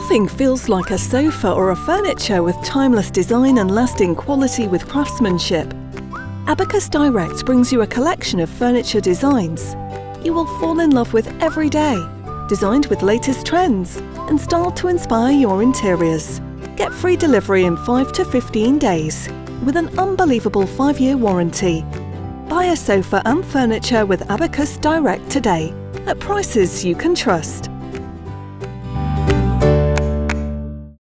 Nothing feels like a sofa or a furniture with timeless design and lasting quality with craftsmanship. Abakus Direct brings you a collection of furniture designs you will fall in love with every day, designed with latest trends and styled to inspire your interiors. Get free delivery in 5 to 15 days with an unbelievable 5 year warranty. Buy a sofa and furniture with Abakus Direct today at prices you can trust.